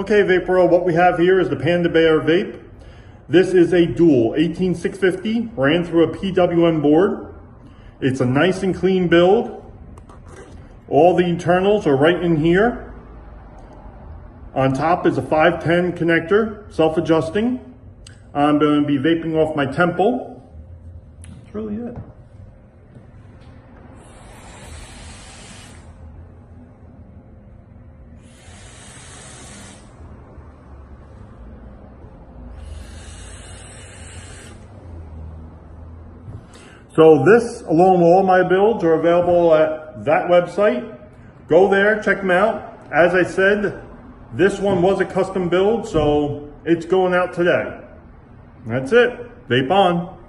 Okay, Vaporo, what we have here is the Panda Bear vape. This is a dual 18650, ran through a PWM board. It's a nice and clean build. All the internals are right in here. On top is a 510 connector, self-adjusting. I'm going to be vaping off my temple. That's really it. So this, along with all my builds, are available at that website. Go there, check them out. As I said, this one was a custom build, so it's going out today. That's it. Vape on.